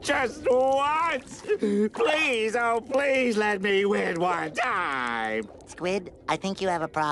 Just once! Please, oh, please let me win one time! Squid, I think you have a problem.